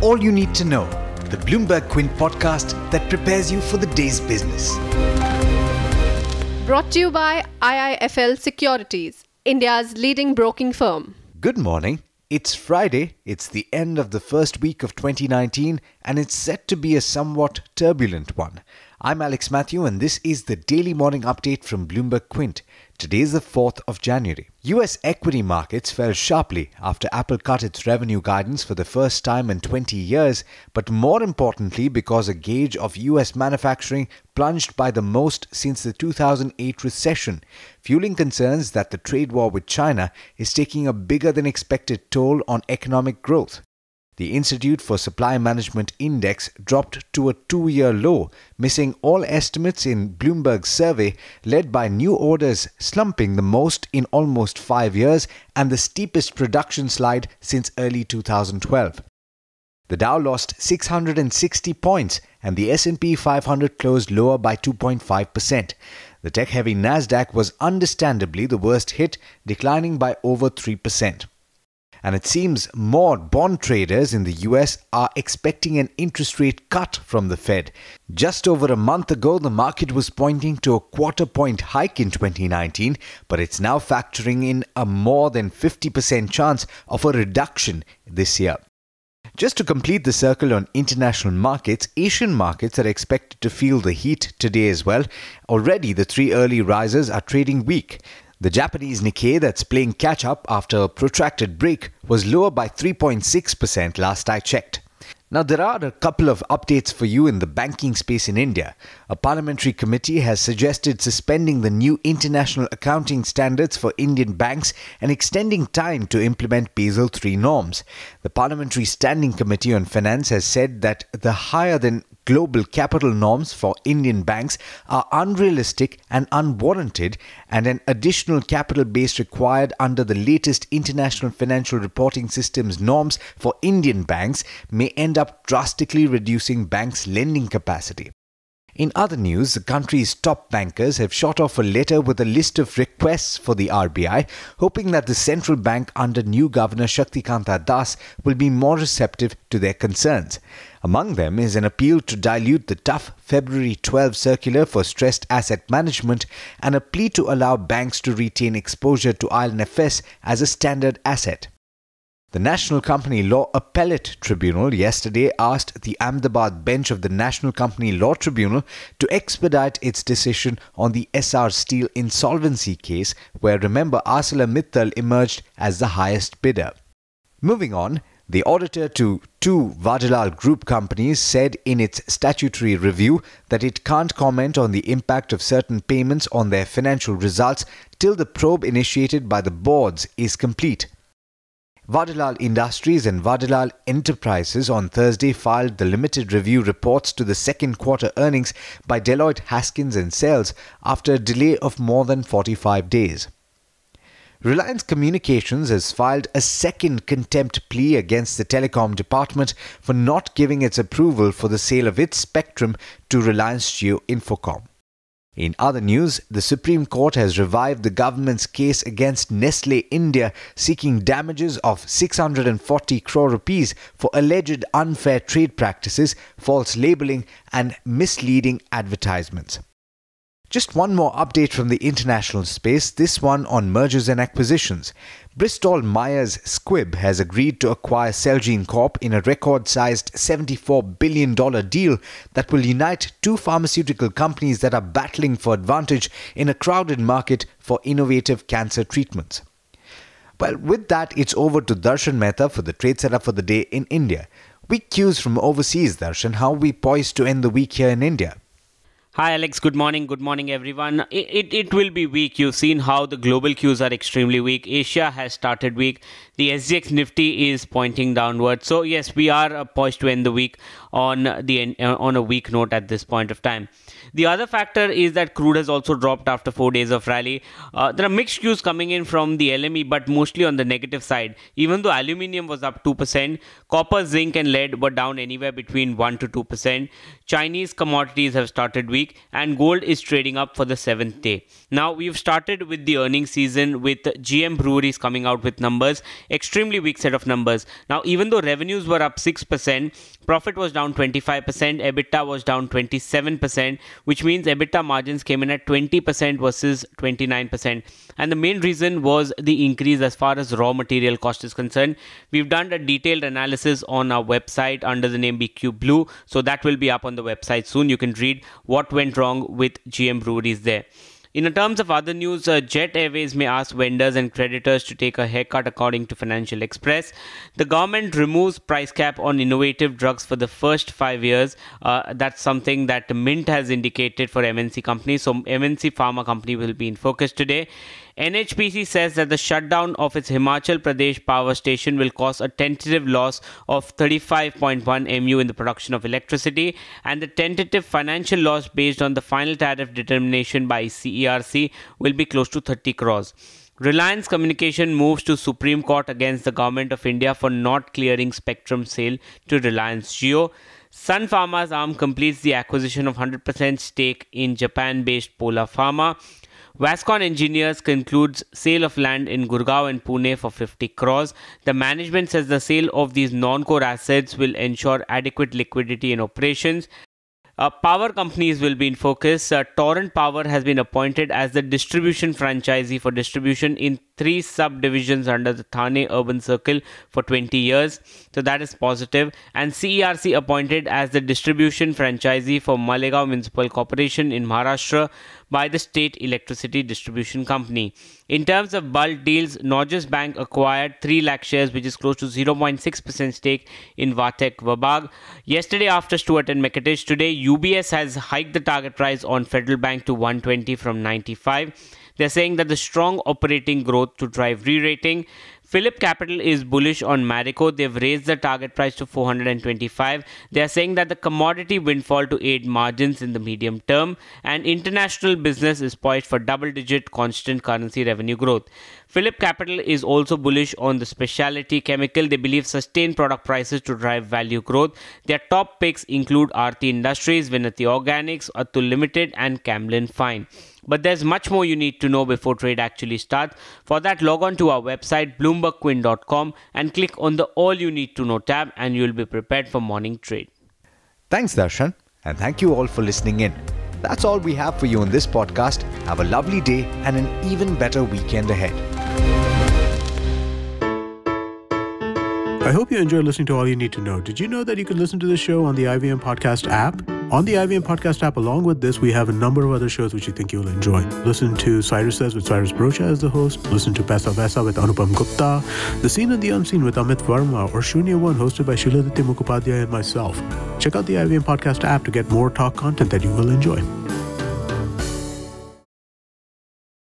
all you need to know, the Bloomberg Quint podcast that prepares you for the day's business. Brought to you by IIFL Securities, India's leading broking firm. Good morning. It's Friday, it's the end of the first week of 2019, and it's set to be a somewhat turbulent one. I'm Alex Matthew, and this is the daily morning update from Bloomberg Quint. Today is the 4th of January. US equity markets fell sharply after Apple cut its revenue guidance for the first time in 20 years, but more importantly because a gauge of US manufacturing plunged by the most since the 2008 recession, fueling concerns that the trade war with China is taking a bigger than expected toll on economic growth. The Institute for Supply Management Index dropped to a two year low, missing all estimates in Bloomberg's survey, led by new orders slumping the most in almost five years and the steepest production slide since early 2012. The Dow lost 660 points and the S&P 500 closed lower by 2.5%. The tech-heavy Nasdaq was understandably the worst hit, declining by over 3% and it seems more bond traders in the US are expecting an interest rate cut from the Fed. Just over a month ago, the market was pointing to a quarter point hike in 2019, but it's now factoring in a more than 50% chance of a reduction this year. Just to complete the circle on international markets, Asian markets are expected to feel the heat today as well. Already, the three early risers are trading weak. The Japanese Nikkei, that's playing catch up after a protracted break, was lower by 3.6% last I checked. Now, there are a couple of updates for you in the banking space in India. A parliamentary committee has suggested suspending the new international accounting standards for Indian banks and extending time to implement Basel III norms. The Parliamentary Standing Committee on Finance has said that the higher than global capital norms for Indian banks are unrealistic and unwarranted, and an additional capital base required under the latest International Financial Reporting Systems norms for Indian banks may end up drastically reducing banks' lending capacity. In other news, the country's top bankers have shot off a letter with a list of requests for the RBI, hoping that the central bank under new Governor Shaktikanta Das will be more receptive to their concerns. Among them is an appeal to dilute the tough February 12 circular for stressed asset management and a plea to allow banks to retain exposure to IL&FS as a standard asset. The National Company Law Appellate Tribunal yesterday asked the Ahmedabad bench of the National Company Law Tribunal to expedite its decision on the Essar Steel insolvency case, where remember ArcelorMittal emerged as the highest bidder. Moving on, the auditor to two Vadilal Group companies said in its statutory review that it can't comment on the impact of certain payments on their financial results till the probe initiated by the boards is complete. Vadilal Industries and Vadilal Enterprises on Thursday filed the limited review reports to the second quarter earnings by Deloitte Haskins and Sells after a delay of more than 45 days. Reliance Communications has filed a second contempt plea against the telecom department for not giving its approval for the sale of its spectrum to Reliance Jio Infocomm. In other news, the Supreme Court has revived the government's case against Nestle India seeking damages of 640 crore rupees for alleged unfair trade practices, false labeling, and misleading advertisements. Just one more update from the international space, this one on mergers and acquisitions. Bristol Myers Squibb has agreed to acquire Celgene Corp in a record sized $74 billion deal that will unite two pharmaceutical companies that are battling for advantage in a crowded market for innovative cancer treatments. Well, with that, it's over to Darshan Mehta for the trade setup for the day in India. Weak cues from overseas, Darshan. How we poised to end the week here in India? Hi Alex, good morning. Good morning everyone. It, it, it, will be weak. You've seen how the global cues are extremely weak. Asia has started weak. The SGX Nifty is pointing downward. So yes, we are uh, poised to end the week on the uh, on a weak note at this point of time. The other factor is that crude has also dropped after four days of rally. Uh, there are mixed cues coming in from the LME, but mostly on the negative side. Even though aluminium was up 2%, copper, zinc, and lead were down anywhere between 1 to 2%. Chinese commodities have started weak and gold is trading up for the seventh day. Now, we've started with the earnings season with GM Breweries coming out with numbers, extremely weak set of numbers. Now, even though revenues were up 6%, profit was down 25%, EBITDA was down 27%, which means EBITDA margins came in at 20% versus 29%. And the main reason was the increase as far as raw material cost is concerned. We've done a detailed analysis on our website under the name BQ Blue, so that will be up on the website soon. You can read what went wrong with GM Breweries there. In terms of other news, uh, Jet Airways may ask vendors and creditors to take a haircut, according to Financial Express. The government removes price cap on innovative drugs for the first five years. Uh, that's something that Mint has indicated for MNC companies. So, MNC Pharma company will be in focus today. NHPC says that the shutdown of its Himachal Pradesh power station will cause a tentative loss of 35.1 MU in the production of electricity, and the tentative financial loss based on the final tariff determination by CERC will be close to 30 crores. Reliance Communication moves to Supreme Court against the Government of India for not clearing spectrum sale to Reliance Jio. Sun Pharma's arm completes the acquisition of 100% stake in Japan based Polar Pharma. Vascon Engineers concludes sale of land in Gurgaon and Pune for 50 crores. The management says the sale of these non-core assets will ensure adequate liquidity in operations. Uh, power companies will be in focus. Uh, Torrent Power has been appointed as the distribution franchisee for distribution in three subdivisions under the Thane Urban Circle for 20 years. So that is positive. And CERC appointed as the distribution franchisee for Malegaon Municipal Corporation in Maharashtra by the State Electricity Distribution Company. In terms of bulk deals, Norges Bank acquired 3 lakh shares, which is close to 0.6% stake in VA Tech Wabag. Yesterday, after Stewart and Mackertich, today UBS has hiked the target price on Federal Bank to 120 from 95. They're saying that the strong operating growth to drive re-rating Phillip Capital is bullish on Marico. They've raised the target price to 425. They are saying that the commodity windfall to aid margins in the medium term and international business is poised for double digit constant currency revenue growth. Phillip Capital is also bullish on the specialty chemical. They believe sustained product prices to drive value growth. Their top picks include Aarti Industries, Vinati Organics, Atul Limited, and Camlin Fine. But there's much more you need to know before trade actually starts. For that, log on to our website, bloombergquint.com, and click on the All You Need to Know tab, and you'll be prepared for morning trade. Thanks, Darshan, and thank you all for listening in. That's all we have for you on this podcast. Have a lovely day and an even better weekend ahead. I hope you enjoyed listening to All You Need to Know. Did you know that you can listen to the show on the IVM Podcast app? On the IVM Podcast app, along with this, we have a number of other shows which you think you'll enjoy. Listen to Cyrus Says with Cyrus Broacha as the host. Listen to Paisa Vaisa with Anupam Gupta. The Scene and the Unseen with Amit Varma or Shunya One hosted by Shiladitya Mukhopadhyay and myself. Check out the IVM Podcast app to get more talk content that you will enjoy.